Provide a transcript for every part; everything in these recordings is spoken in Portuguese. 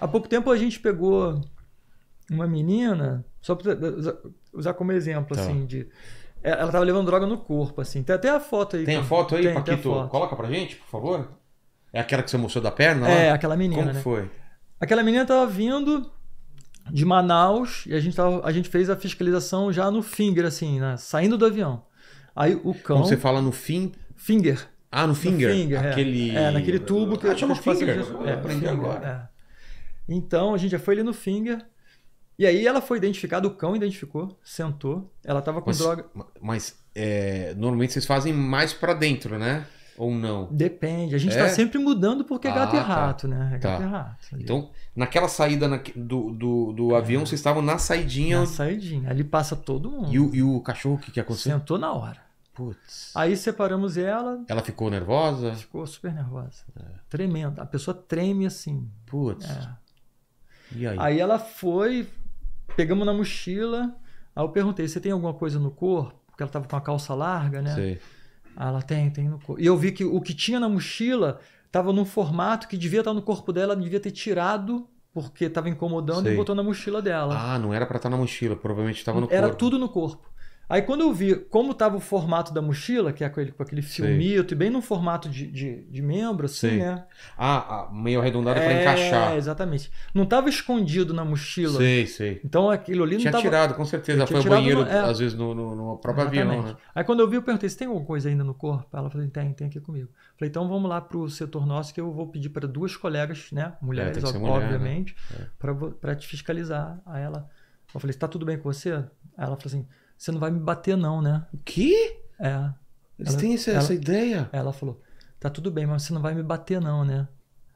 Há pouco tempo a gente pegou uma menina, só para usar como exemplo, Tá. assim, de. é, Ela tava levando droga no corpo, assim. Tem até a foto aí. Tem a foto aí, tem, Paquito? foto. Coloca pra gente, por favor. É aquela que você mostrou da perna? É, lá? aquela menina, Como né? foi? Aquela menina tava vindo de Manaus e a gente, tava, a gente fez a fiscalização já no finger, assim, né? saindo do avião. Aí o cão. Como você fala no fim. Finger. Ah, no finger. finger, é. aquele. É, naquele tubo que Ah, chama que os passageiros- finger. Eu É, aprendi finger, agora. é. Então a gente já foi ali no finger. E aí ela foi identificada, o cão identificou, sentou. Ela tava com Mas, droga. mas é, normalmente vocês fazem mais pra dentro, né? Ou não? Depende. A gente É? tá sempre mudando porque é Ah, gato e tá. rato, né? É gato Tá. e rato. ali. Então, naquela saída na- do, do, do avião, vocês estavam na saidinha. É. Na saidinha. Ali passa todo mundo. E o, e o cachorro, o que, que aconteceu? Sentou na hora. Putz. Aí separamos ela, Ela ficou nervosa? ficou super nervosa. É. Tremenda. A pessoa treme assim. Putz. É. Aí? Aí ela foi, pegamos na mochila. Aí eu perguntei: você tem alguma coisa no corpo? Porque ela tava com a calça larga, né? Sei. Ah, ela tem, tem no corpo. E eu vi que o que tinha na mochila tava num formato que devia estar no corpo dela, ela devia ter tirado porque tava incomodando Sei. e botou na mochila dela. Ah, não era pra estar na mochila, provavelmente estava no Era corpo. tudo no corpo. Aí quando eu vi como tava o formato da mochila, que é com aquele, com aquele filmito, e bem no formato de, de, de membro, assim, Sei. né? Ah, ah, meio arredondado É, encaixar. exatamente. Não tava escondido na mochila. Sei, sei. Então aquilo ali Tinha não tava... tirado, com certeza. Foi tinha ao banheiro, no- é. às vezes, no, no, no próprio avião, Exatamente. né? Aí quando eu vi, eu perguntei, você tem alguma coisa ainda no corpo? Ela falou, tem, tem aqui comigo. Falei, então vamos lá pro setor nosso que eu vou pedir para duas colegas, né? Mulheres, ob- mulher, né? obviamente, É. vo- pra te fiscalizar. Aí ela, eu falei, tá tudo bem com você? Aí ela falou assim, você não vai me bater não, né? O quê? É. Eles Ela- têm essa, ela- essa ideia? Ela falou, tá tudo bem, mas você não vai me bater não, né?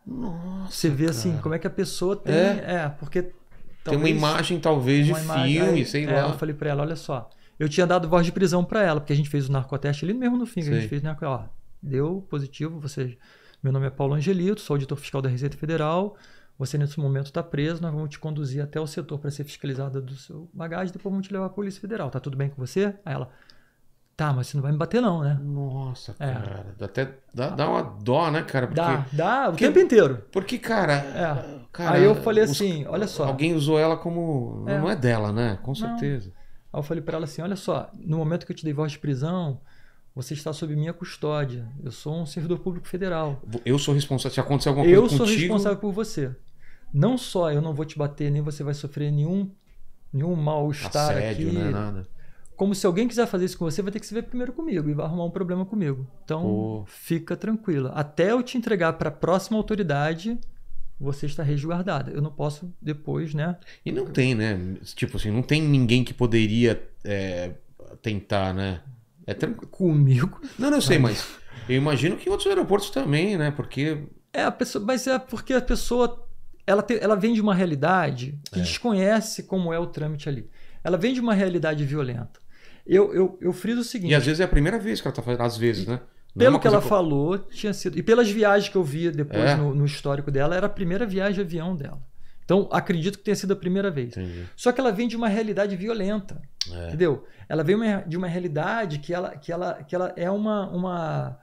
Nossa, Você vê assim, cara. como é que a pessoa tem... É. É, porque... Tem uma talvez- imagem, talvez, de uma imagem- filme, aí, sei é, lá. Eu falei pra ela, olha só, eu tinha dado voz de prisão pra ela, porque a gente fez o narcoteste ali mesmo no fim, que a gente fez, né? Ó, deu positivo, você... Meu nome é Paulo Angelito, sou auditor fiscal da Receita Federal, você nesse momento está preso, nós vamos te conduzir até o setor para ser fiscalizada do seu bagagem, depois vamos te levar à Polícia Federal, tá tudo bem com você? Aí ela, tá, mas você não vai me bater não, né? Nossa, É. cara. Dá até dá, dá uma dó, né, cara? Porque, Dá, dá, o porque- tempo inteiro. porque cara, É. cara, Aí eu falei os- assim, olha só. Alguém usou ela como. É. Não é dela, né? Com certeza. Aí eu falei para ela assim: olha só, no momento que eu te dei voz de prisão, você está sob minha custódia. Eu sou um servidor público federal. Eu sou responsável. Se acontecer alguma Eu coisa sou contigo. responsável por você. Não só eu não vou te bater, nem você vai sofrer nenhum, nenhum mal-estar aqui. né? Nada. Como se alguém quiser fazer isso com você, vai ter que se ver primeiro comigo e vai arrumar um problema comigo. Então, Pô. fica tranquila. Até eu te entregar para a próxima autoridade, você está resguardada. Eu não posso depois, né? E não tem, né? Tipo assim, não tem ninguém que poderia é, tentar, né? É tranquilo. Comigo. Não, não sei, mas eu imagino que em outros aeroportos também, né? Porque. É, a pessoa, mas é porque a pessoa ela, tem, ela vem de uma realidade que É. desconhece como é o trâmite ali. Ela vem de uma realidade violenta. Eu, eu, eu friso o seguinte: E às vezes é a primeira vez que ela tá fazendo, às vezes, né? Não é pelo uma que ela coisa falou, tinha sido. E pelas viagens que eu vi depois É. no, no histórico dela, era a primeira viagem de avião dela. Então, acredito que tenha sido a primeira vez. Entendi. Só que ela vem de uma realidade violenta. É. Entendeu? Ela vem de uma realidade que ela, que ela, que ela é uma, uma, um-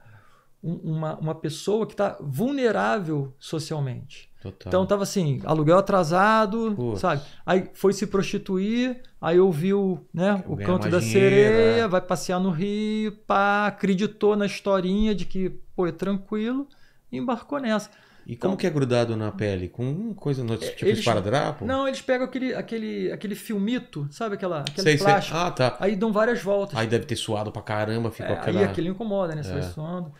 uma, uma pessoa que está vulnerável socialmente. Total. Então tava assim, aluguel atrasado, Putz. sabe? Aí foi se prostituir, aí ouviu né, o canto da dinheiro, sereia, é. vai passear no Rio, pá, acreditou na historinha de que, pô, é tranquilo, e embarcou nessa. E como que é grudado na pele? Com coisa no tipo eles- esparadrapo? Não, eles pegam aquele, aquele, aquele filmito, sabe? Aquela, aquele sei, sei. plástico. Ah, tá. Aí dão várias voltas. Aí deve ter suado pra caramba, ficou É, aquela. Aí aquilo incomoda, né? Você É. vai suando.